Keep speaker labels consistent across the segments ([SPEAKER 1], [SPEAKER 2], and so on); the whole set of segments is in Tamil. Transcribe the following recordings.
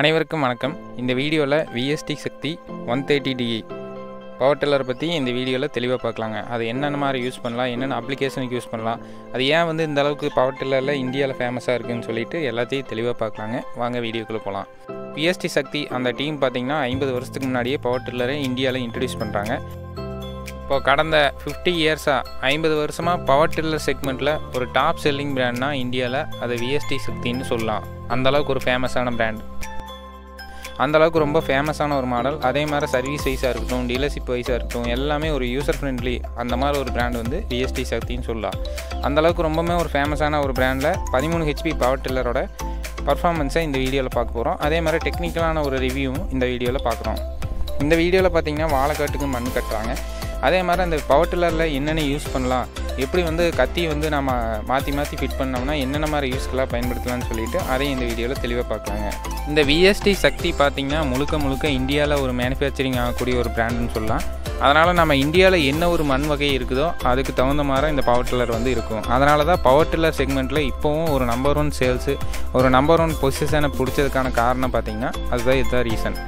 [SPEAKER 1] அனைவருக்கும் வணக்கம். இந்த வீடியோவில் VST Shakti one thirty DI power டில்லரை பற்றி இந்த வீடியோவில் தெளிவாக பார்க்கலாங்க அது என்னென்ன மாதிரி யூஸ் பண்ணலாம் என்னென்ன அப்ளிகேஷனுக்கு யூஸ் பண்ணலாம் அது ஏன் வந்து இந்த அளவுக்கு பவர் டில்லரில் இந்தியாவில் ஃபேமஸாக இருக்குன்னு சொல்லிட்டு எல்லாத்தையும் தெளிவாக பார்க்கலாங்க வாங்க வீடியோக்குள்ளே போகலாம் விஎஸ்டி சக்தி அந்த டீம் பார்த்திங்கன்னா ஐம்பது வருஷத்துக்கு முன்னாடியே பவர் டில்லரை இந்தியாவில் இன்ட்ரடியூஸ் பண்ணுறாங்க இப்போ கடந்த ஃபிஃப்டி இயர்ஸாக ஐம்பது வருஷமாக பவர் டில்லர் செக்மெண்ட்டில் ஒரு டாப் செல்லிங் பிராண்ட்னா இந்தியாவில் அது விஎஸ்டி சக்தின்னு சொல்லலாம். அந்தளவுக்கு ஒரு ஃபேமஸான பிராண்ட் அந்தளவுக்கு ரொம்ப ஃபேமஸான ஒரு மாடல் அதே மாதிரி சர்வீஸ் வைஸாக இருக்கட்டும் டீலர்ஷிப் வைஸாக இருக்கட்டும் எல்லாமே ஒரு யூசர் ஃப்ரெண்ட்லி அந்த மாதிரி ஒரு பிராண்ட் வந்து விஎஸ்டி சக்தின்னு சொல்லலாம். அந்தளவுக்கு ரொம்பவுமே ஒரு ஃபேமஸான ஒரு பிராண்டில் பதிமூணு ஹெச்பி பவர் டில்லரோட பர்ஃபார்மன்ஸை இந்த வீடியோவில் பார்க்க போகிறோம் அதே மாதிரி டெக்னிக்கலான ஒரு ரிவ்யூவும் இந்த வீடியோவில் பார்க்குறோம். இந்த வீடியோவில் பார்த்தீங்கன்னா வாழைக்காட்டுக்கு மண் கட்டுறாங்க. அதே மாதிரி அந்த பவர் டில்லரில் என்னென்ன யூஸ் பண்ணலாம்? எப்படி வந்து கத்தி வந்து நம்ம மாற்றி மாற்றி ஃபிட் பண்ணோம்னா என்னென்ன மாதிரி யூஸ்ஃபுல்லாக பயன்படுத்தலாம்னு சொல்லிட்டு அதையும் இந்த வீடியோவில் தெளிவாக பார்க்கலாங்க. இந்த விஎஸ்டி சக்தி பார்த்திங்கன்னா முழுக்க முழுக்க இந்தியாவில் ஒரு மேனுஃபேக்சரிங் ஆகக்கூடிய ஒரு பிராண்டுன்னு சொல்லலாம். அதனால் நம்ம இந்தியாவில் என்ன ஒரு மண் வகை இருக்குதோ அதுக்கு தகுந்த மாதிரி இந்த பவர் டில்லர் வந்து இருக்கும். அதனால தான் பவர் டில்லர் செக்மெண்ட்டில் இப்போவும் ஒரு நம்பர் ஒன் சேல்ஸு ஒரு நம்பர் ஒன் பொசிஷனை பிடிச்சதுக்கான காரணம் பார்த்திங்கன்னா அதுதான் இதுதான் ரீசன்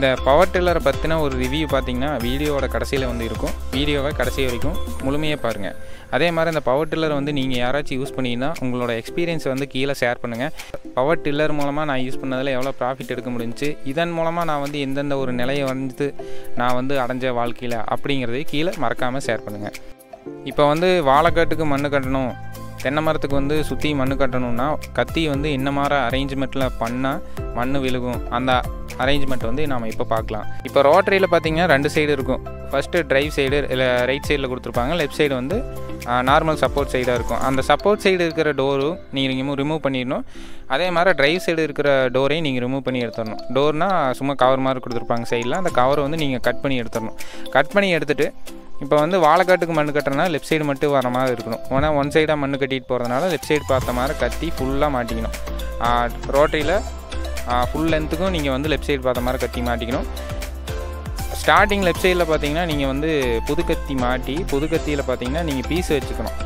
[SPEAKER 1] இந்த பவர் டில்லரை பற்றின ஒரு ரிவ்யூ பார்த்தீங்கன்னா வீடியோவோட கடைசியில் வந்து இருக்கும். வீடியோவை கடைசி வரைக்கும் முழுமையாக பாருங்கள் அதே மாதிரி இந்த பவர் டில்லர் வந்து நீங்கள் யாராச்சும் யூஸ் பண்ணிங்கன்னா உங்களோட எக்ஸ்பீரியன்ஸ் வந்து கீழே ஷேர் பண்ணுங்கள் பவர் டில்லர் மூலமாக நான் யூஸ் பண்ணதில் எவ்வளோ ப்ராஃபிட் எடுக்க முடிஞ்சுச்சு? இதன் மூலமாக நான் வந்து எந்தெந்த ஒரு நிலையை வந்து நான் வந்து அடைஞ்ச வாழ்க்கையில் அப்படிங்கிறதை கீழே மறக்காமல் ஷேர் பண்ணுங்கள் இப்போ வந்து வாழைக்காட்டுக்கு மண் கட்டணும். தென்னை மரத்துக்கு வந்து சுற்றி மண் கட்டணும்னா கத்தி வந்து என்ன மாதிரி அரேஞ்ச்மெண்ட்டில் பண்ணால் மண் விழுகும்? அந்த அரேஞ்ச்மெண்ட் வந்து நாம் இப்போ பார்க்கலாம். இப்போ ரோட்டரியில் பார்த்தீங்கன்னா ரெண்டு சைடு இருக்கும். ஃபஸ்ட்டு ட்ரைவ் சைடு இல்லை ரைட் சைடில் கொடுத்துருப்பாங்க. லெஃப்ட் சைடு வந்து நார்மல் சப்போர்ட் சைடாக இருக்கும். அந்த சப்போர்ட் சைடு இருக்கிற டோரும் நீங்கள் ரிமூவ் பண்ணிடணும். அதே மாதிரி ட்ரைவ் சைடு இருக்கிற டோரையும் நீங்கள் ரிமூவ் பண்ணி எடுத்துடணும். டோர்னால் சும்மா கவர் மாதிரி கொடுத்துருப்பாங்க சைடில் அந்த கவரை வந்து நீங்கள் கட் பண்ணி எடுத்துடணும். கட் பண்ணி எடுத்துகிட்டு இப்போ வந்து வாழைக்காட்டுக்கு மண் கட்டுறதுனா லெஃப்ட் சைடு மட்டும் வர மாதிரி இருக்கணும். ஏன்னா ஒன் சைடாக மண் கட்டிட்டு போகிறதுனால லெஃப்ட் சைடு பார்த்த மாதிரி கத்தி ஃபுல்லாக மாட்டிக்கணும். ரோட்டரியில் ஃபுல் லென்த்துக்கும் நீங்கள் வந்து லெஃப்ட் சைடு பார்த்த மாதிரி கத்தி மாட்டிக்கணும். ஸ்டார்டிங் லெஃப்ட் சைடில் பார்த்தீங்கன்னா நீங்கள் வந்து புது கத்தி மாட்டி புது கத்தியில் பார்த்தீங்கன்னா நீங்கள் பீஸ் வச்சுக்கணும்.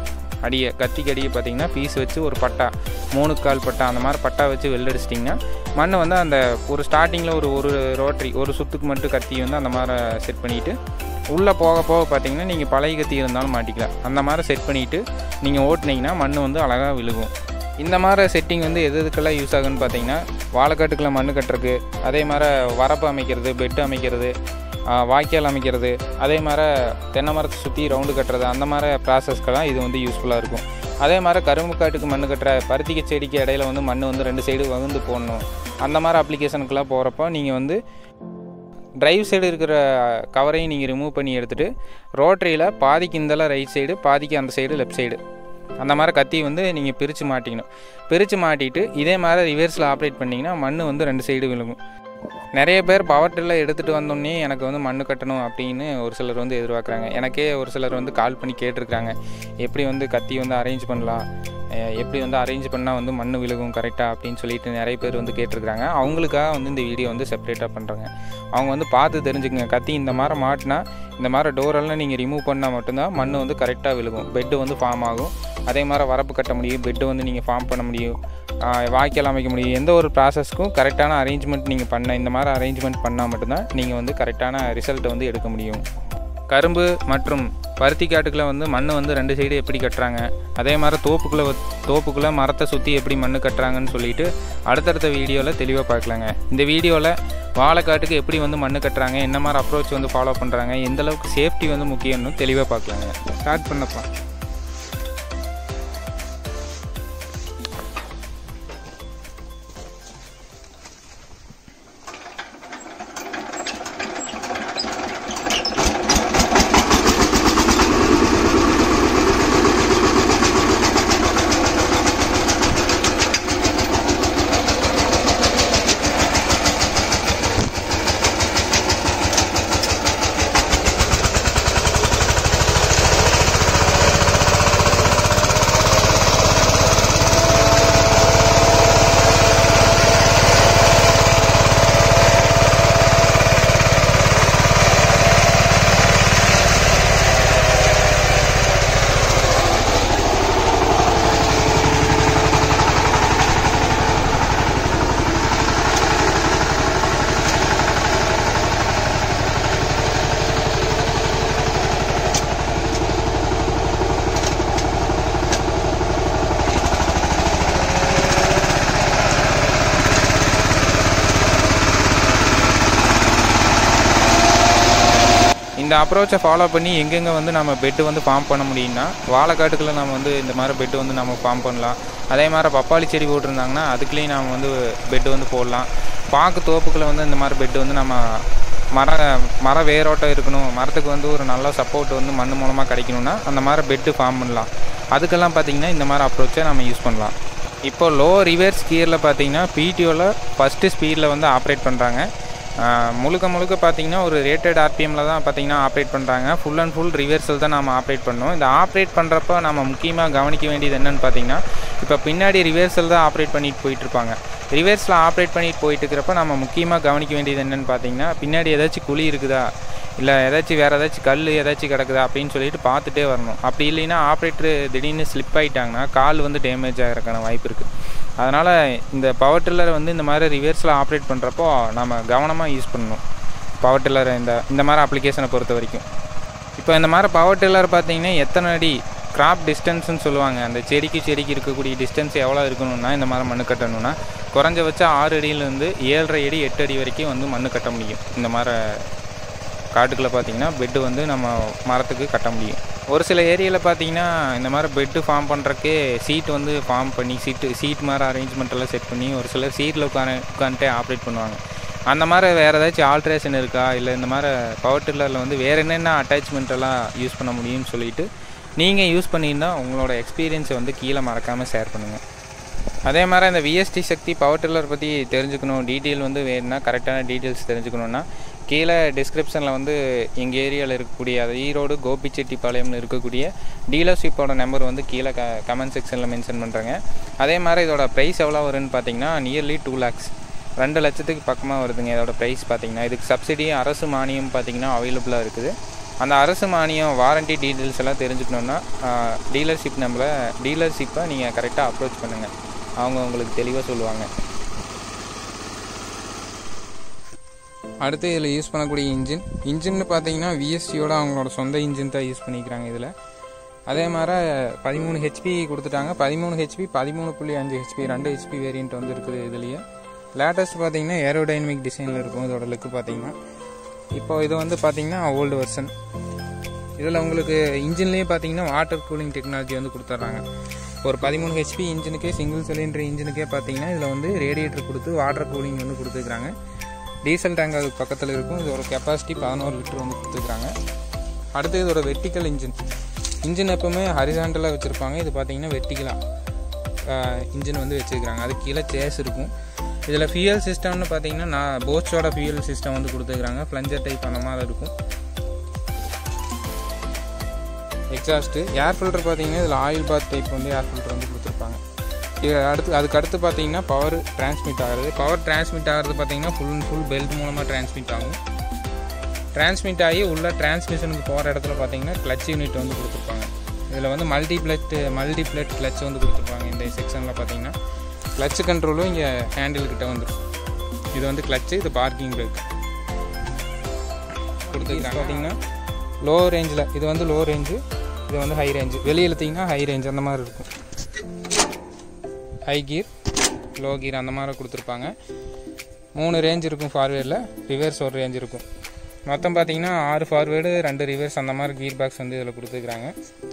[SPEAKER 1] அடியை கத்திக்கு அடியை பார்த்தீங்கன்னா பீஸ் வச்சு ஒரு பட்டா மூணு கால் பட்டா அந்த மாதிரி பட்டா வச்சு வெள்ளடிச்சிட்டிங்கன்னா மண்ணை வந்து அந்த ஒரு ஸ்டார்டிங்கில் ஒரு ஒரு ரோட்டரி ஒரு சுத்துக்கு மட்டும் கத்தி வந்து அந்த மாதிரி செட் பண்ணிவிட்டு உள்ளே போக போக பார்த்தீங்கன்னா நீங்கள் பழைய கத்தி இருந்தாலும் மாட்டிக்கலாம். அந்த மாதிரி செட் பண்ணிவிட்டு நீங்கள் ஓட்டினீங்கன்னா மண் வந்து அழகாக விழுகும். இந்த மாதிரி செட்டிங் வந்து எது எதுக்கெல்லாம் யூஸ் ஆகுன்னு பார்த்தீங்கன்னா வாழைக்காட்டுக்குள்ள மண் கட்டுறதுக்கு அதே மாதிரி வரப்பு அமைக்கிறது பெட்டு அமைக்கிறது வாய்க்கால் அமைக்கிறது அதே மாதிரி தென்னை மரத்தை சுற்றி ரவுண்டு கட்டுறது அந்த மாதிரி ப்ராசஸ்க்கெல்லாம் இது வந்து யூஸ்ஃபுல்லாக இருக்கும். அதே மாதிரி கரும்பு காட்டுக்கு மண் கட்டுற பருத்திக்கு செடிக்கு இடையில வந்து மண் வந்து ரெண்டு சைடு வகுந்து போடணும். அந்த மாதிரி அப்ளிகேஷனுக்கெல்லாம் போகிறப்போ நீங்கள் வந்து ட்ரைவ் சைடு இருக்கிற கவரையும் நீங்கள் ரிமூவ் பண்ணி எடுத்துகிட்டு ரோட்டரியில் பாதிக்கு இந்தளவு ரைட் சைடு பாதிக்கு அந்த சைடு லெஃப்ட் சைடு அந்த மாதிரி கத்தி வந்து நீங்கள் பிரித்து மாட்டிக்கணும். பிரித்து மாட்டிட்டு இதே மாதிரி ரிவர்ஸில் ஆப்ரேட் பண்ணிங்கன்னா மண் வந்து ரெண்டு சைடு விழுகும். நிறைய பேர் பவர் டில்லை எடுத்துகிட்டு வந்தோடனே எனக்கு வந்து மண் கட்டணும் அப்படின்னு ஒரு சிலர் வந்து எதிர்பார்க்குறாங்க. எனக்கே ஒரு சிலர் வந்து கால் பண்ணி கேட்டிருக்காங்க எப்படி வந்து கத்தி வந்து அரேஞ்ச் பண்ணலாம்? எப்படி வந்து அரேஞ்ச் பண்ணால் வந்து மண் விழுகும் கரெக்டாக அப்படின்னு சொல்லிட்டு நிறைய பேர் வந்து கேட்டிருக்காங்க அவங்களுக்காக வந்து இந்த வீடியோ வந்து செப்பரேட்டாக பண்ணுறாங்க அவங்க வந்து பார்த்து தெரிஞ்சுக்கங்க. கத்தி இந்த மாதிரி மாட்டினா இந்த மாதிரி டோரெல்லாம் நீங்கள் ரிமூவ் பண்ணால் மட்டும்தான் மண் வந்து கரெக்டாக விழுகும். பெட்டு வந்து ஃபார்ம் ஆகும். அதே மாதிரி வரப்பு கட்ட முடியும். பெட்டு வந்து நீங்கள் ஃபார்ம் பண்ண முடியும். வாய்க்கால் அமைக்க முடியும். எந்த ஒரு ப்ராசஸ்க்கும் கரெக்டான அரேஞ்ச்மெண்ட் நீங்கள் பண்ண இந்த மாதிரி அரேஞ்ச்மெண்ட் பண்ணால் மட்டும்தான் நீங்கள் வந்து கரெக்டான ரிசல்ட்டை வந்து எடுக்க முடியும். கரும்பு மற்றும் பருத்தி காட்டுக்குள்ளே வந்து மண் வந்து ரெண்டு சைடு எப்படி கட்டுறாங்க? அதே மாதிரி தோப்புக்குள்ளே தோப்புக்குள்ளே மரத்தை சுற்றி எப்படி மண் கட்டுறாங்கன்னு சொல்லிட்டு அடுத்தடுத்த வீடியோவில் தெளிவாக பார்க்கலாங்க. இந்த வீடியோவில் வாழைக்காட்டுக்கு எப்படி வந்து மண் கட்டுறாங்க என்ன மாதிரி அப்ரோச் வந்து ஃபாலோ பண்ணுறாங்க எந்த அளவுக்கு சேஃப்டி வந்து முக்கியம்னு தெளிவாக பார்க்கலாங்க. ஸ்டார்ட் பண்ணப்பா. இந்த அப்ரோச்சை ஃபாலோ பண்ணி எங்கெங்கே வந்து நம்ம பெட்டு வந்து ஃபார்ம் பண்ண முடியும்னா வாழைக்காட்டுக்குள்ள நம்ம வந்து இந்த மாதிரி பெட்டு வந்து நம்ம ஃபார்ம் பண்ணலாம். அதே மாதிரி பப்பாளி செடி போட்டிருந்தாங்கன்னா அதுக்குள்ளேயும் நம்ம வந்து பெட்டு வந்து போடலாம். பாக்கு தோப்புக்குள்ள வந்து இந்த மாதிரி பெட்டு வந்து நம்ம மர மர வேரோட்டம் இருக்கணும். மரத்துக்கு வந்து ஒரு நல்ல சப்போர்ட் வந்து மண் மூலமாக கிடைக்கணும்னா அந்த மாதிரி பெட்டு ஃபார்ம் பண்ணலாம். அதுக்கெல்லாம் பார்த்திங்கன்னா இந்த மாதிரி அப்ரோச்சை நம்ம யூஸ் பண்ணலாம். இப்போ லோ ரிவர்ஸ் கியரில் பார்த்தீங்கன்னா பிடிஓவில் ஃபஸ்ட்டு ஸ்பீடில் வந்து ஆப்ரேட் பண்ணுறாங்க முழுக்க முழுக்க பார்த்தீங்கன்னா ஒரு ரேட்டட் ஆர்பிஎம்மில் தான் பார்த்தீங்கன்னா ஆப்ரேட் பண்ணுறாங்க ஃபுல் அண்ட் ஃபுல் ரிவர்சல் தான் நம்ம ஆப்ரேட் பண்ணோம் இந்த ஆப்ரேட் பண்ணுறப்ப நம்ம முக்கியமாக கவனிக்க வேண்டியது என்னென்னு பார்த்தீங்கன்னா இப்போ பின்னாடி ரிவர்ஸில் தான் ஆப்ரேட் பண்ணிட்டு போயிட்டுருப்பாங்க. ரிவர்ஸில் ஆப்ரேட் பண்ணிட்டு போயிட்டு இருக்கிறப்ப நம்ம முக்கியமாக கவனிக்க வேண்டியது என்னென்னு பார்த்தீங்கன்னா பின்னாடி ஏதாச்சும் குழி இருக்குதா? இல்லை ஏதாச்சும் வேறு ஏதாச்சும் கல் ஏதாச்சும் கிடக்குதா? அப்படின்னு சொல்லிட்டு பார்த்துட்டே வரணும். அப்படி இல்லைன்னா ஆப்ரேட்டர் திடீர்னு ஸ்லிப் ஆகிட்டாங்கன்னா கால் வந்து டேமேஜ் ஆகிறக்கான வாய்ப்பு இருக்குது அதனால் இந்த பவர் டில்லரை வந்து இந்த மாதிரி ரிவர்ஸில் ஆப்ரேட் பண்ணுறப்போ நம்ம கவனமாக யூஸ் பண்ணணும். பவர் டில்லரை இந்த இந்த மாதிரி அப்ளிகேஷனை பொறுத்த வரைக்கும். இப்போ இந்த மாதிரி பவர் டில்லர் பார்த்தீங்கன்னா எத்தனை அடி கிராப் டிஸ்டன்ஸ்னு சொல்லுவாங்க. அந்த செடிக்கு செடிக்கு இருக்கக்கூடிய டிஸ்டன்ஸ் எவ்வளோ இருக்கணும்னா இந்த மாதிரி மண் கட்டணும்னா குறைஞ்சபட்சம் ஆறு அடியிலேருந்து ஏழரை அடி எட்டு அடி வரைக்கும் வந்து மண் கட்ட முடியும். இந்த மாதிரி காட்டுக்குள்ளே பார்த்தீங்கன்னா பெட்டு வந்து நம்ம மரத்துக்கு கட்ட முடியும். ஒரு சில ஏரியாவில் பார்த்தீங்கன்னா இந்த மாதிரி பெட்டு ஃபார்ம் பண்ணுறக்கே சீட் வந்து ஃபார்ம் பண்ணி சீட்டு சீட் மாதிரி அரேஞ்ச்மெண்ட் எல்லாம் செட் பண்ணி ஒரு சிலர் சீட்டில் உட்காந்து உட்காந்துட்டே ஆப்ரேட் பண்ணுவாங்க. அந்த மாதிரி வேறு ஏதாச்சும் ஆல்ட்ரேஷன் இருக்கா? இல்லை இந்த மாதிரி பவர் டில்லரில் வந்து வேறு என்னென்ன அட்டாச்மெண்ட்டெல்லாம் யூஸ் பண்ண முடியும்னு சொல்லிட்டு நீங்கள் யூஸ் பண்ணியிருந்தால் உங்களோட எக்ஸ்பீரியன்ஸை வந்து கீழே மறக்காமல் ஷேர் பண்ணுங்கள் அதே மாதிரி இந்த விஎஸ்டி சக்தி பவர் டில்லர் பற்றி தெரிஞ்சுக்கணும் டீட்டெயில் வந்து வேணும்னா கரெக்டான டீட்டெயில்ஸ் தெரிஞ்சுக்கணுன்னா கீழே டிஸ்கிரிப்ஷனில் வந்து எங்கள் ஏரியாவில் இருக்கக்கூடிய அது ஈரோடு கோபிச்செட்டிப்பாளையம்னு இருக்கக்கூடிய டீலர்ஷிப்போட நம்பர் வந்து கீழே க கமெண்ட் செக்ஷனில் மென்ஷன் பண்ணுறேங்க அதே மாதிரி இதோட ப்ரைஸ் எவ்வளோ வரும்னு பார்த்தீங்கன்னா நியர்லி டூ லேக்ஸ் ரெண்டு லட்சத்துக்கு பக்கமாக வருதுங்க. இதோட ப்ரைஸ் பார்த்தீங்கன்னா இதுக்கு சப்சிடி அரசு மானியம் பார்த்தீங்கன்னா அவைலபிளாக இருக்குது. அந்த அரசு மானியம் வாரண்டி டீட்டெயில்ஸ் எல்லாம் தெரிஞ்சுக்கணுன்னா டீலர்ஷிப் நம்பரை டீலர்ஷிப்பை நீங்கள் கரெக்டாக அப்ரோச் பண்ணுங்கள் அவங்க உங்களுக்கு தெளிவாக சொல்லுவாங்க. அடுத்து இதில் யூஸ் பண்ணக்கூடிய இன்ஜின் இன்ஜின்னு பார்த்தீங்கன்னா விஎஸ்டியோட அவங்களோட சொந்த இன்ஜின் தான் யூஸ் பண்ணிக்கிறாங்க இதில். அதே மாதிரி பதிமூணு ஹெச்பி கொடுத்துட்டாங்க. பதிமூணு ஹெச்பி பதிமூணு புள்ளி அஞ்சு ஹெச்பி ரெண்டு ஹெச்பி வேரியண்ட் வந்து இருக்குது இதுலேயே லேட்டஸ்ட் பார்த்தீங்கன்னா ஏரோடைனமிக் டிசைனில் இருக்கும். இதோட லுக்கு பார்த்தீங்கன்னா இப்போ இது வந்து பார்த்தீங்கன்னா ஓல்டு வெர்ஷன் இதில் உங்களுக்கு இன்ஜின்லேயே பார்த்தீங்கன்னா வாட்டர் கூலிங் டெக்னாலஜி வந்து கொடுத்துட்றாங்க ஒரு பதிமூணு ஹெச்பி இன்ஜினுக்கே சிங்கிள் சிலிண்டர் இன்ஜினுக்கே பார்த்தீங்கன்னா இதில் வந்து ரேடியேட்டர் கொடுத்து வாட்டர் கூலிங் வந்து கொடுத்துருக்குறாங்க டீசல் டேங்க் அதுக்கு பக்கத்தில் இருக்கும். இதோட கெப்பாசிட்டி பதினோரு லிட்டர் வந்து கொடுத்துருக்காங்க. அடுத்து இதோட வெர்டிக்கல் இன்ஜின் இன்ஜின் எப்பவுமே ஹரிசாண்டலாக வச்சுருப்பாங்க. இது பார்த்தீங்கன்னா வெர்டிக்கலாக இன்ஜின் வந்து வச்சுருக்கிறாங்க அது கீழே சேஸ் இருக்கும். இதில் ஃபியூயல் சிஸ்டம்னு பார்த்தீங்கன்னா நான் போட்ஸோட ஃபியூயல் சிஸ்டம் வந்து கொடுத்துருக்குறாங்க. ஃப்ளஞ்சர் டைப் அந்த மாதிரி இருக்கும். எக்ஸாஸ்ட்டு ஏர் ஃபில்டர் பார்த்தீங்கன்னா இதில் ஆயில் பாத் டைப் வந்து ஏர் ஃபில்டர் வந்து கொடுத்துருப்பாங்க. இது அடுத்து அதுக்கு அடுத்து பார்த்தீங்கன்னா பவர் டிரான்ஸ்மிட் ஆகிறது. பவர் டிரான்ஸ்மிட் ஆகிறது பார்த்தீங்கன்னா ஃபுல் அண்ட் ஃபுல் பெல்ட் மூலமாக டிரான்ஸ்மிட் ஆகும். டிரான்ஸ்மிட் ஆகி உள்ள டிரான்ஸ்மிஷனுக்கு போகிற இடத்துல பார்த்தீங்கன்னா கிளச் யூனிட் வந்து கொடுத்துருப்பாங்க. இதில் வந்து multi plate multi plate clutch வந்து கொடுத்துருப்பாங்க. இந்த செக்ஷனில் பார்த்தீங்கன்னா. கிளச் கண்ட்ரோலும் இங்கே ஹேண்டில் கிட்ட வந்துடும் இது வந்து கிளச்சு இது பார்க்கிங் பிரேக் கொடுத்துருக்காங்க. பார்த்தீங்கன்னா லோ ரேஞ்சில் இது வந்து லோ ரேஞ்சு இது வந்து ஹை ரேஞ்சு வெளியே இழுத்தீங்கன்னா ஹை ரேஞ்ச் அந்த மாதிரி இருக்கும். ஹை கீர் லோ கீர் அந்த மாதிரி கொடுத்துருப்பாங்க. மூணு ரேஞ்ச் இருக்கும் ஃபார்வேர்டில் ரிவர்ஸ் ஒரு ரேஞ்ச் இருக்கும். மொத்தம் பார்த்தீங்கன்னா ஆறு ஃபார்வேர்டு ரெண்டு ரிவர்ஸ் அந்த மாதிரி கீர் பாக்ஸ் வந்து இதில் கொடுத்துருக்காங்க.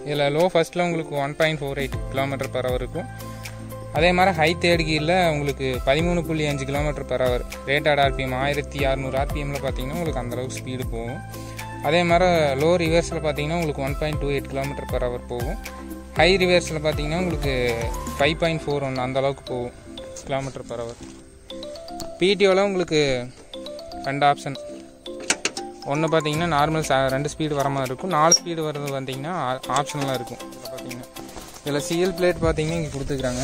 [SPEAKER 1] இதில் லோ ஃபஸ்ட்டில் உங்களுக்கு one point four eight kilometer per hour இருக்கும். அதே மாதிரி ஹை தேர்ட் கீரில் உங்களுக்கு பதிமூணு புள்ளி அஞ்சு kilometer per hour rated RPM ஆயிரத்தி அறநூறு ஆர்பிஎம்மில் பார்த்தீங்கன்னா உங்களுக்கு அந்தளவுக்கு ஸ்பீடு போகும். அதே மாதிரி லோ ரிவர்ஸில் பார்த்தீங்கன்னா உங்களுக்கு one point two eight kilometer per hour போகும். ஹை ரிவர்ஸில் பார்த்தீங்கன்னா உங்களுக்கு ஃபைவ் பாயிண்ட் ஃபோர் ஒன் அந்தளவுக்கு போகும் கிலோமீட்டர் பெர் ஹவர் பிடிஓவில் உங்களுக்கு ரெண்டு ஆப்ஷன் ஒன்று பார்த்தீங்கன்னா நார்மல் ரெண்டு ஸ்பீடு வர மாதிரி இருக்கும். நாலு ஸ்பீடு வர்றது பார்த்தீங்கன்னா ஆப்ஷனலாக இருக்கும். பார்த்தீங்கன்னா. இதில் சிஎல் பிளேட் பார்த்தீங்கன்னா இங்கே கொடுத்துக்கிறாங்க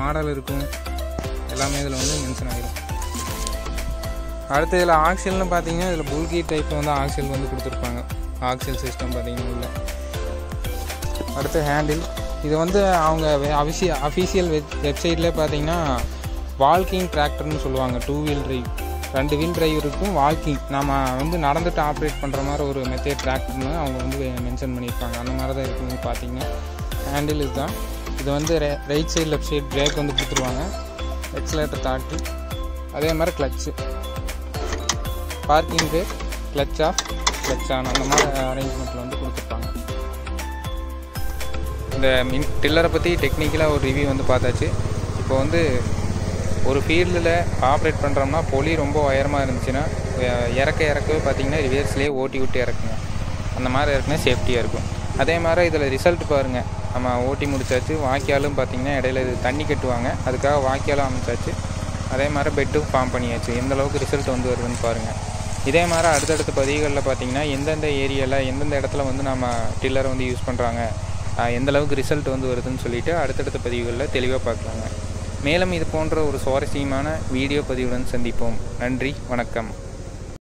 [SPEAKER 1] மாடல் இருக்கும். எல்லாமே இதில் வந்து மென்ஷன் ஆகிடும் அடுத்து இதில் ஆக்சில்னு பார்த்தீங்கன்னா இதில் புல்கி டைப் வந்து ஆக்சில் வந்து கொடுத்துருப்பாங்க. ஆக்சில் சிஸ்டம் பார்த்தீங்கன்னா உள்ள. அடுத்து ஹேண்டில் இது வந்து அவங்க அஃபிஷியல் அஃபீஷியல் வெப் வெப்சைட்லேயே பார்த்தீங்கன்னா வால்கிங் டிராக்டர்னு சொல்லுவாங்க. டூ வீல் டிரைவ் ரெண்டு வீல் டிரைவ் இருக்கும். நம்ம வந்து நடந்துட்டு ஆப்ரேட் பண்ணுற மாதிரி ஒரு மெத்தட் டிராக்டர்னு அவங்க வந்து மென்ஷன் பண்ணியிருப்பாங்க அந்த மாதிரி தான் இருக்குதுன்னு பார்த்தீங்கன்னா ஹேண்டில் இதுதான். இது வந்து right side left side brake வந்து கொடுத்துருவாங்க. எக்ஸலேட்டர் தாட்டி. அதே மாதிரி clutch parking brake clutch off clutch on அந்த மாதிரி அரேஞ்ச்மெண்ட்டில் வந்து கொடுத்துருப்பாங்க இந்த மின் டில்லரை பற்றி டெக்னிக்கலாக ஒரு ரிவ்யூ வந்து பார்த்தாச்சு. இப்போ வந்து ஒரு ஃபீல்டில் ஆப்ரேட் பண்ணுறோம்னா பொலி ரொம்ப உயரமாக இருந்துச்சுன்னா இறக்க இறக்கவே பார்த்தீங்கன்னா ரிவர்ஸ்லேயே ஓட்டி விட்டு இறக்குங்க. அந்த மாதிரி இறக்குனா சேஃப்டியாக இருக்கும். அதே மாதிரி இதில் ரிசல்ட் பாருங்கள் நம்ம ஓட்டி முடிச்சாச்சு வாய்க்காலும் பார்த்தீங்கன்னா இடையில இது தண்ணி கட்டுவாங்க. அதுக்காக வாய்க்காலும் அமைச்சாச்சு. அதே மாதிரி பெட்டும் ஃபார்ம் பண்ணியாச்சு. எந்த அளவுக்கு ரிசல்ட் வந்து வருதுன்னு பாருங்கள் இதே மாதிரி அடுத்தடுத்த பதிவுகளில் பார்த்தீங்கன்னா எந்தெந்த ஏரியாவில் எந்தெந்த இடத்துல வந்து நம்ம டில்லரை வந்து யூஸ் பண்ணுறாங்க எந்த அளவுக்கு ரிசல்ட் வந்து வருதுன்னு சொல்லிட்டு அடுத்தடுத்த பதிவுகளில் தெளிவாக பார்க்கலாங்க. மேலும் இது போன்ற ஒரு சுவாரஸ்யமான வீடியோ பதிவுடன் சந்திப்போம். நன்றி வணக்கம்.